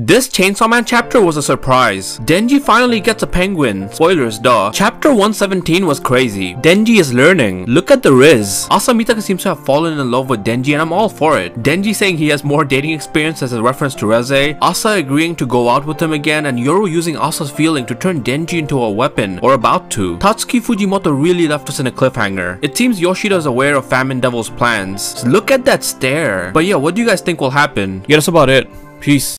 This Chainsaw Man chapter was a surprise. Denji finally gets a penguin. Spoilers, duh. Chapter 117 was crazy. Denji is learning. Look at the Riz. Asa Mitaka seems to have fallen in love with Denji and I'm all for it. Denji saying he has more dating experience as a reference to Reze, Asa agreeing to go out with him again, and Yoru using Asa's feeling to turn Denji into a weapon, or about to. Tatsuki Fujimoto really left us in a cliffhanger. It seems Yoshida is aware of Famine Devil's plans. Look at that stare. But yeah, what do you guys think will happen? Yeah, that's about it. Peace.